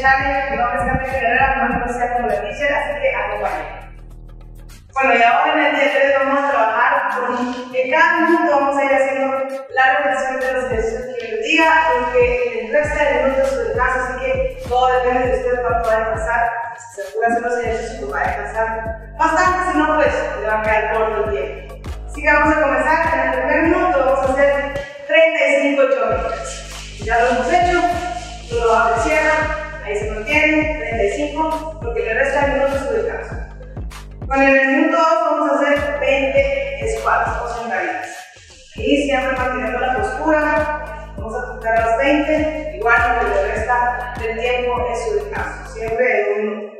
challenge. Mi nombre es Carmen Herrera, me conocía como la teacher, así que acompáñenme. Bueno, y ahora en el día de hoy vamos a trabajar con que cada minuto vamos a ir haciendo la repetición de los ejercicios que yo les diga, porque el resto de minutos de casa, así que todo depende de usted para poder descansar. Si se puede hacer los ejercicios, pues va a descansar bastante, si no, pues le va a quedar corto el tiempo. Así que vamos a comenzar. En el primer minuto vamos a hacer 35 choques. Ya lo hemos hecho, solo abre cierra, ahí se mantiene, 35, porque le resta el minuto su descanso. Con el minuto 2 vamos a hacer 20 squats o sentadillas. Y siempre manteniendo la postura, vamos a juntar las 20, igual que le resta del tiempo es descanso, siempre en un minuto.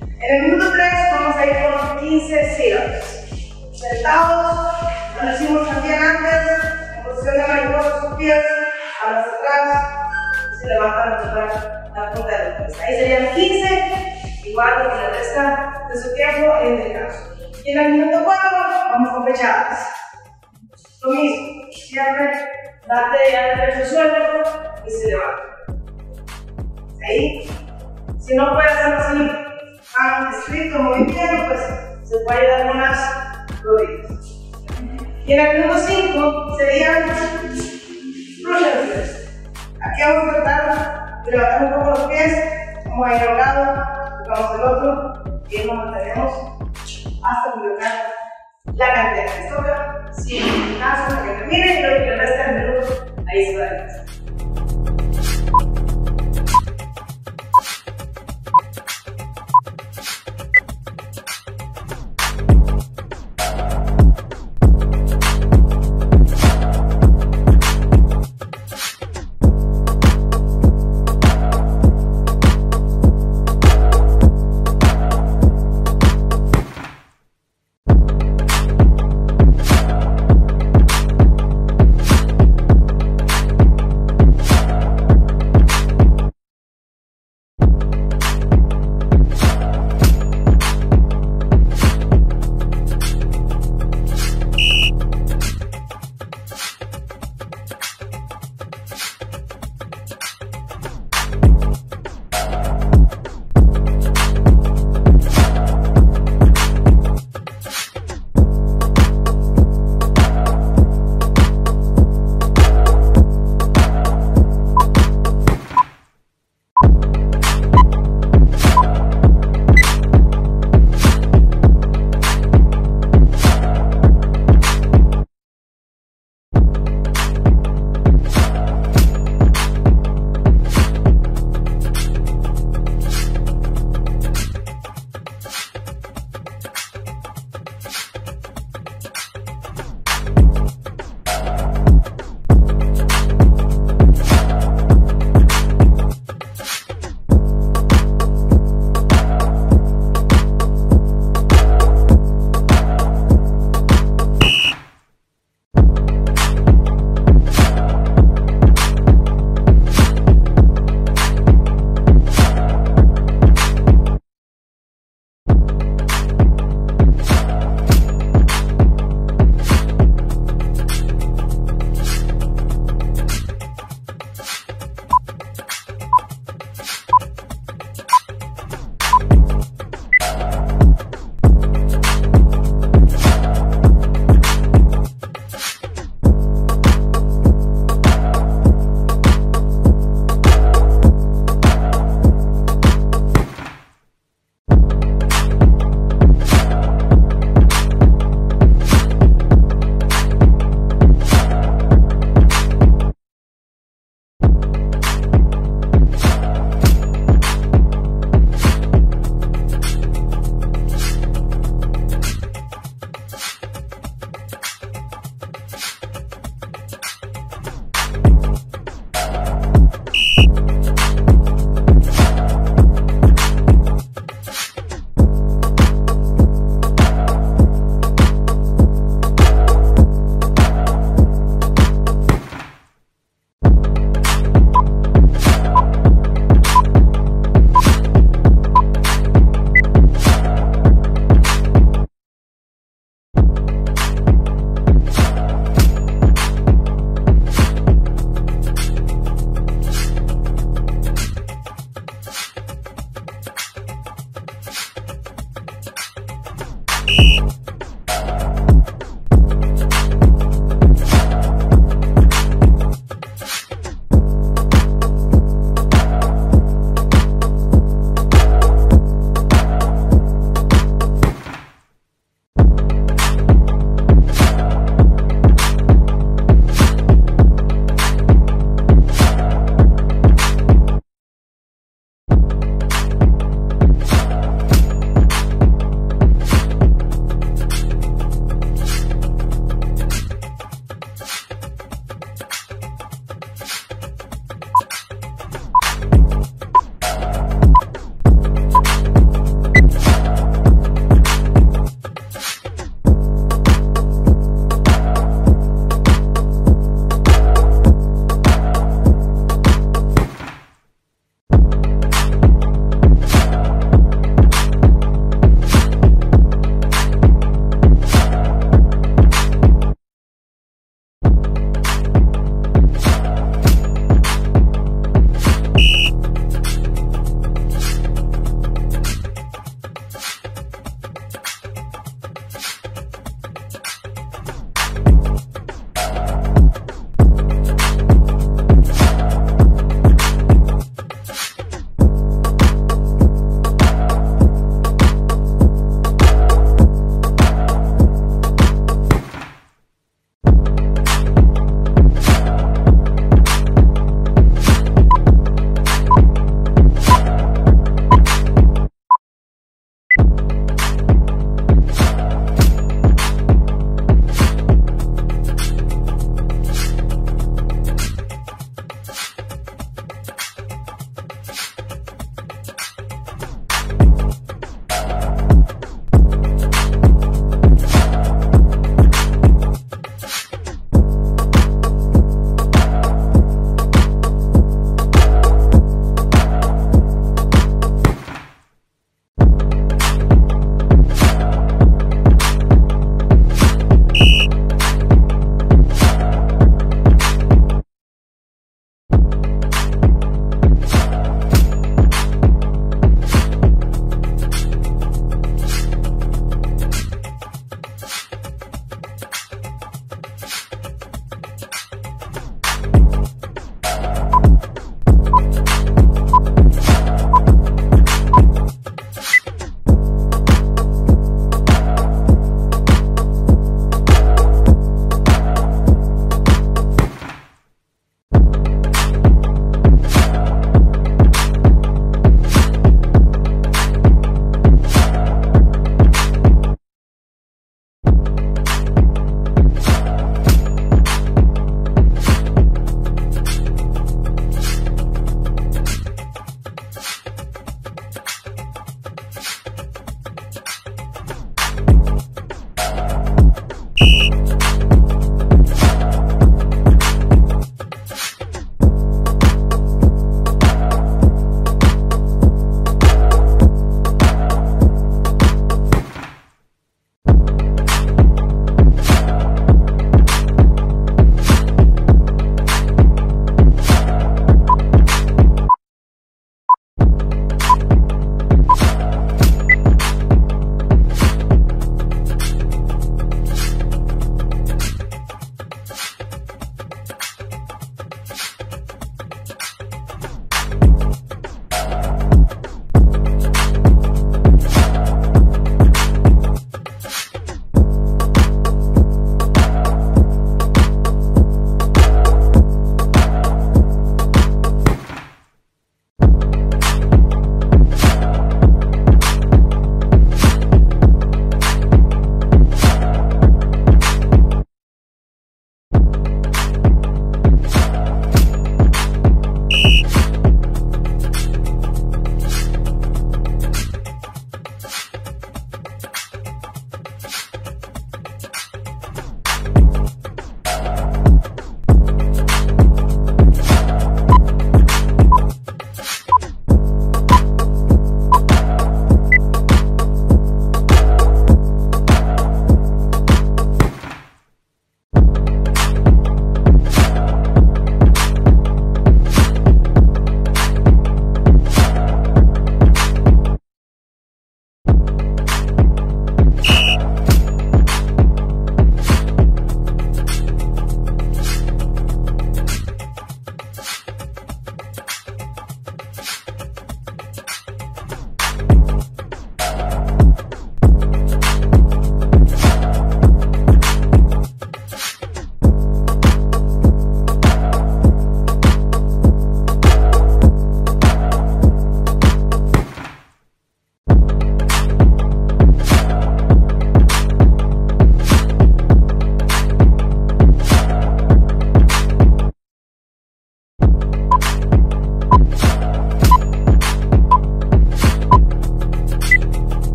En el minuto 3 vamos a ir con 15 sit-ups. Sentados, lo hicimos también antes, en posición de mariposa sus pies, alas atrás, y se levantan a tocar los. Ahí serían 15 igual lo que le resta de su tiempo en descanso. Y en el minuto 4 vamos con pechadas. Lo mismo, siempre date ya al suelo y se levanta. Ahí, si no puede hacerlo así tan estricto, muy pues se puede ayudar con las rodillas. Y en el minuto 5 serían push Aquí vamos a tratar levantar un poco los pies, como ahí logrado tocamos el otro y nos mantenemos hasta completar la cantidad que sin caso, hasta que termine y lo que resta del minuto, ahí se va a.